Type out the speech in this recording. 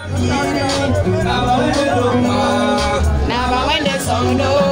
Now I went to song, no.